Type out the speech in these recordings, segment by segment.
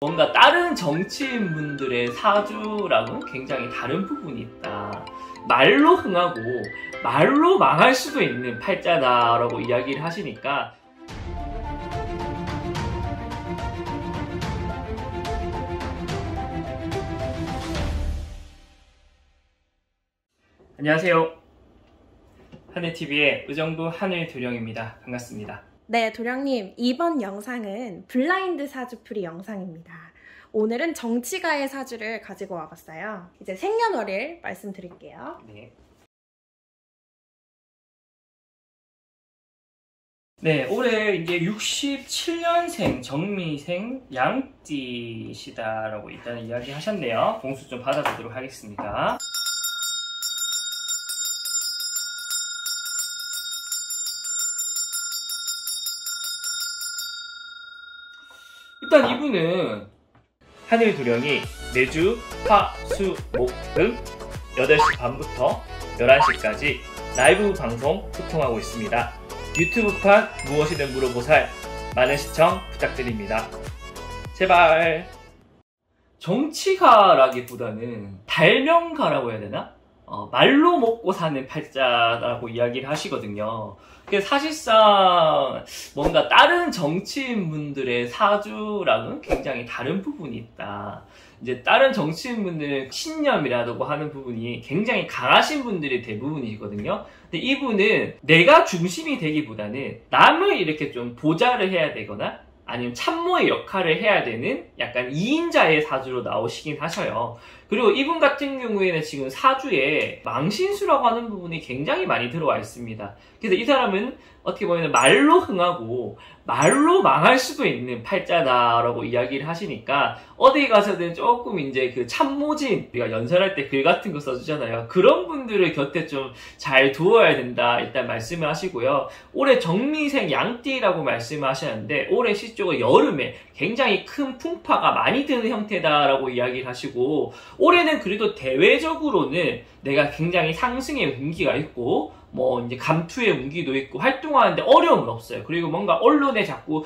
뭔가 다른 정치인분들의 사주랑은 굉장히 다른 부분이 있다. 말로 흥하고 말로 망할 수도 있는 팔자다라고 이야기를 하시니까 안녕하세요. 하늘TV의 의정부 하늘도령입니다. 반갑습니다. 네, 도령님. 이번 영상은 블라인드 사주풀이 영상입니다. 오늘은 정치가의 사주를 가지고 와봤어요. 이제 생년월일 말씀드릴게요. 네. 네, 올해 이제 67년생 정미생 양띠시다라고 일단 이야기 하셨네요. 공수 좀 받아보도록 하겠습니다. 일단 이분은 하늘 도령이 매주 화, 수, 목, 금 8시 반부터 11시까지 라이브 방송 소통하고 있습니다. 유튜브판 무엇이든 물어보살 많은 시청 부탁드립니다. 제발 정치가라기보다는 발명가라고 해야 되나? 어, 말로 먹고 사는 팔자라고 이야기를 하시거든요. 사실상 뭔가 다른 정치인분들의 사주랑은 굉장히 다른 부분이 있다. 이제 다른 정치인분들의 신념이라고 하는 부분이 굉장히 강하신 분들이 대부분이거든요. 근데 이분은 내가 중심이 되기보다는 남을 이렇게 좀 보좌를 해야 되거나 아니면 참모의 역할을 해야 되는 약간 2인자의 사주로 나오시긴 하셔요. 그리고 이분 같은 경우에는 지금 사주에 망신수라고 하는 부분이 굉장히 많이 들어와 있습니다. 그래서 이 사람은 어떻게 보면 말로 흥하고 말로 망할 수도 있는 팔자다라고 이야기를 하시니까 어디 가서든 조금 이제 그 참모진 우리가 연설할 때 글 같은 거 써주잖아요. 그런 분들을 곁에 좀 잘 두어야 된다 일단 말씀을 하시고요. 올해 정미생 양띠라고 말씀을 하셨는데 올해 시 쪽은 여름에 굉장히 큰 풍파가 많이 드는 형태다라고 이야기를 하시고 올해는 그래도 대외적으로는 내가 굉장히 상승의 운기가 있고 뭐 이제 감투의 운기도 있고 활동하는데 어려움은 없어요. 그리고 뭔가 언론에 자꾸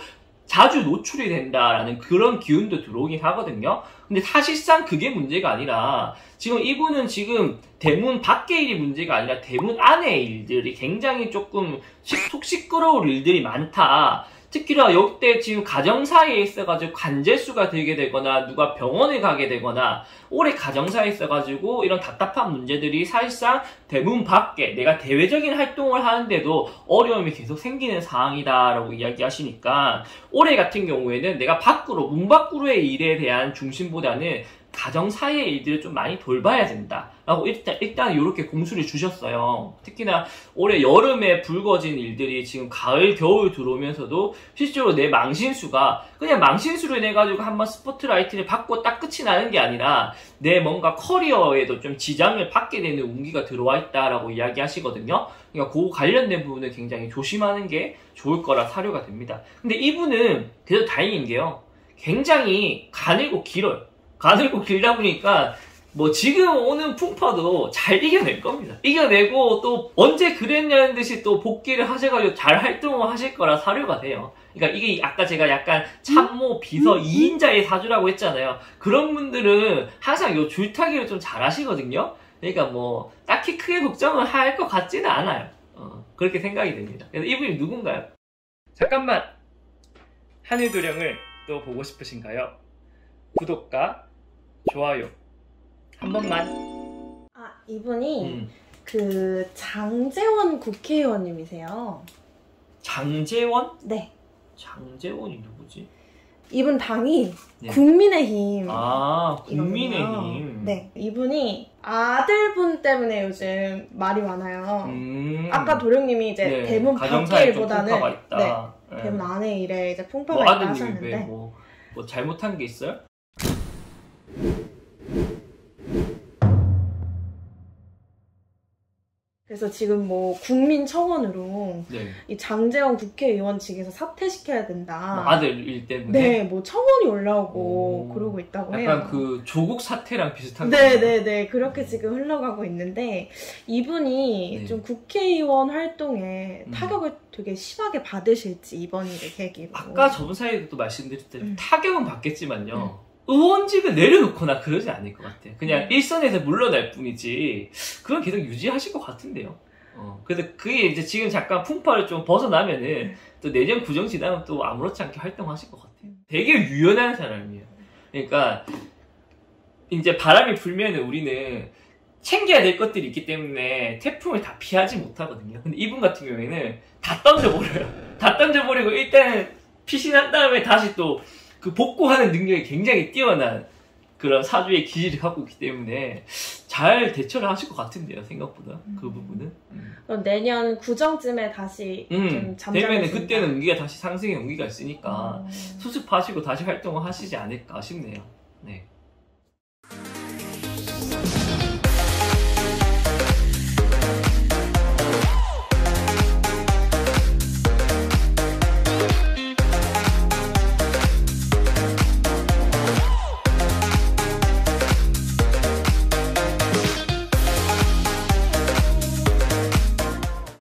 자주 노출이 된다라는 그런 기운도 들어오긴 하거든요. 근데 사실상 그게 문제가 아니라 지금 이분은 지금 대문 밖의 일이 문제가 아니라 대문 안의 일들이 굉장히 조금 속 시끄러울 일들이 많다. 특히나 역대 지금 가정사에 있어가지고 관제수가 되게 되거나 누가 병원에 가게 되거나 올해 가정사에 있어가지고 이런 답답한 문제들이 사실상 대문 밖에 내가 대외적인 활동을 하는데도 어려움이 계속 생기는 상황이다라고 이야기하시니까 올해 같은 경우에는 내가 밖으로 문 밖으로의 일에 대한 중심보다는 가정 사이의 일들을 좀 많이 돌봐야 된다. 라고 일단, 일단 이렇게 공수를 주셨어요. 특히나 올해 여름에 불거진 일들이 지금 가을, 겨울 들어오면서도 실제로 내 망신수가 그냥 망신수로 인해가지고 한번 스포트라이트를 받고 딱 끝이 나는 게 아니라 내 뭔가 커리어에도 좀 지장을 받게 되는 운기가 들어와 있다라고 이야기하시거든요. 그러니까 그 관련된 부분을 굉장히 조심하는 게 좋을 거라 사료가 됩니다. 근데 이분은 그래도 다행인 게요. 굉장히 가늘고 길어요. 가늘고 길다 보니까 뭐 지금 오는 풍파도 잘 이겨낼 겁니다. 이겨내고 또 언제 그랬냐는 듯이 또 복귀를 하셔가지고 잘 활동을 하실 거라 사료가 돼요. 그러니까 이게 아까 제가 약간 참모 비서 2인자의 사주라고 했잖아요. 그런 분들은 항상 요 줄타기를 좀 잘 하시거든요. 그러니까 뭐 딱히 크게 걱정을 할 것 같지는 않아요. 어, 그렇게 생각이 됩니다. 그래서 이분이 누군가요? 잠깐만 하늘도령을 또 보고 싶으신가요? 구독과 좋아요. 한 번만. 아, 이분이 음. 그 장재원 국회의원님이세요. 장재원? 네. 장재원이 누구지? 이분 당이 네. 국민의힘. 아, 국민의힘. 네. 이분이 아들분 때문에 요즘 말이 많아요. 음. 아까 도령님이 이제 네. 대문 밖의 일보다는 네. 네. 대문 안에 일에 이제 풍파가 뭐 있다 하셨는데. 뭐, 뭐 잘못한 게 있어요? 그래서 지금 뭐 국민 청원으로 네. 이 장재원 국회의원 측에서 사퇴시켜야 된다. 뭐 아들 일 때문에. 네, 뭐 청원이 올라오고 오. 그러고 있다고 약간 해요. 약간 그 조국 사태랑 비슷한. 네, 네, 네. 그렇게 지금 흘러가고 있는데 이분이 네. 좀 국회의원 활동에 음. 타격을 되게 심하게 받으실지 이번 일을 계기로. 아까 저번 사이에도 말씀드렸듯이 음. 타격은 받겠지만요. 음. 의원직을 내려놓거나 그러지 않을 것 같아요. 그냥 음. 일선에서 물러날 뿐이지, 그건 계속 유지하실 것 같은데요. 어, 그래서 그게 이제 지금 잠깐 풍파를 좀 벗어나면은 또 내년 구정 지나면 또 아무렇지 않게 활동하실 것 같아요. 되게 유연한 사람이에요. 그러니까 이제 바람이 불면은 우리는 챙겨야 될 것들이 있기 때문에 태풍을 다 피하지 못하거든요. 근데 이분 같은 경우에는 다 던져버려요. 다 던져버리고 일단 피신한 다음에 다시 또 그 복구하는 능력이 굉장히 뛰어난 그런 사주의 기질을 갖고 있기 때문에 잘 대처를 하실 것 같은데요 생각보다 그 음. 그 부분은 음. 그럼 내년 구정쯤에 다시 음. 되면은 그때는 운기가 다시 상승의 운기가 있으니까 음. 수습하시고 다시 활동을 하시지 않을까 싶네요 네.